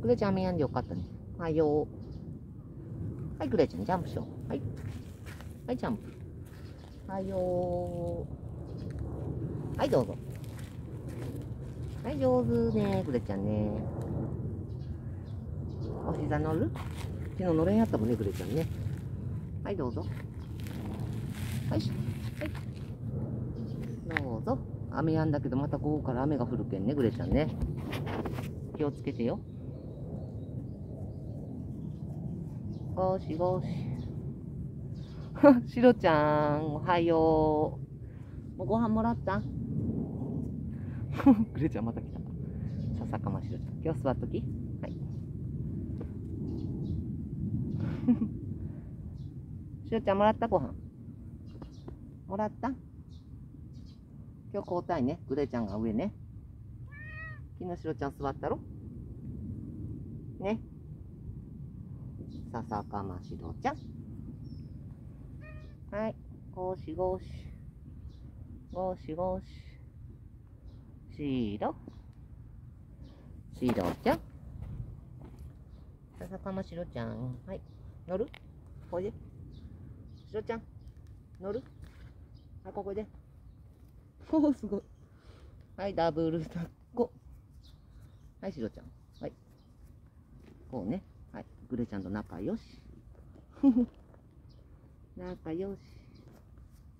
グレちゃん雨やんでよかったね。はいよはい、グレちゃんジャンプしよう。はい。はい、ジャンプ。はいよはい、どうぞ。はい、上手ね、グレちゃんね。お膝乗る？昨日乗れんやったもんね、グレちゃんね。はい、どうぞ。はい、はい。どうぞ。雨やんだけど、また午後から雨が降るけんね、グレちゃんね。気をつけてよ。ゴシゴシ。シロちゃん、おはよう。もうご飯もらった？グレちゃんまた来た。ささかましろちゃん。今日座っとき。はい。しろちゃんもらったご飯？もらった？今日交代ね。グレちゃんが上ね。昨日しろちゃん座ったろ？ね。ささかましろちゃん。はい。ゴシゴシ。ゴシゴシ。しろ。しろちゃん。ささかましろちゃん。はい。乗る？こいで。しろちゃん。乗る？はい、ここで。おお、すごい。はい、ダブル抱っこ。はい、しろちゃん。はい。こうね。グレちゃんと仲良し。仲良し。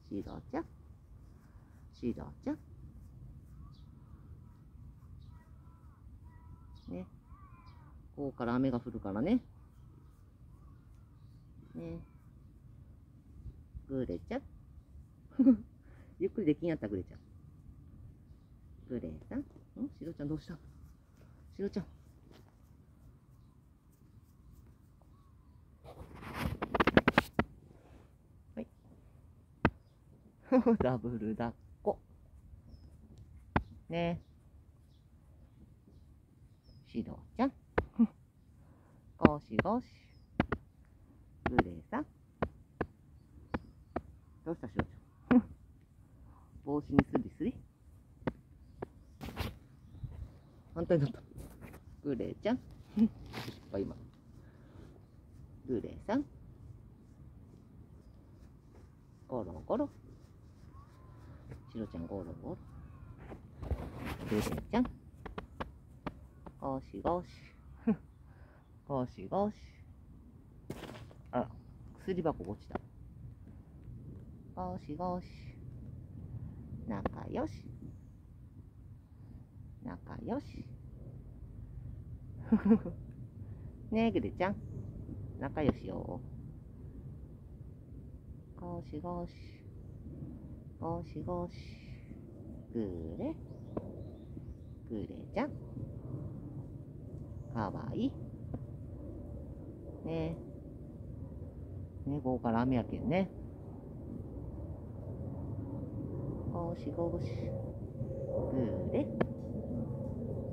しろちゃん。しろちゃん。ね。こうから雨が降るからね。ね。グレちゃん。ゆっくりできんやった、グレちゃん。グレさん。ん？しろちゃんどうした？しろちゃん。ダブル抱っこ。ねしろちゃん。ゴシゴシ。グレさん。どうしたしろちゃん？帽子にすりすり。反対だった。グレちゃん。失敗今。グレさん。ゴロゴロ。シロちゃんゴロゴロ。グレちゃん。ゴシゴシ。ゴシゴシ。あら、薬箱落ちた。ゴシゴシ。仲良し。仲良し。ねえ、ぐでちゃん。仲良しよ。ゴシゴシ。ゴシゴシ。ぐれ。ぐれちゃん。かわいい。ねえ。ね午後から雨やけんね。ゴシゴシ。ぐれ。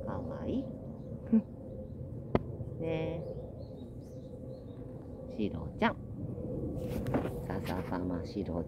かわいい。ねえ。しろちゃん。さささましろ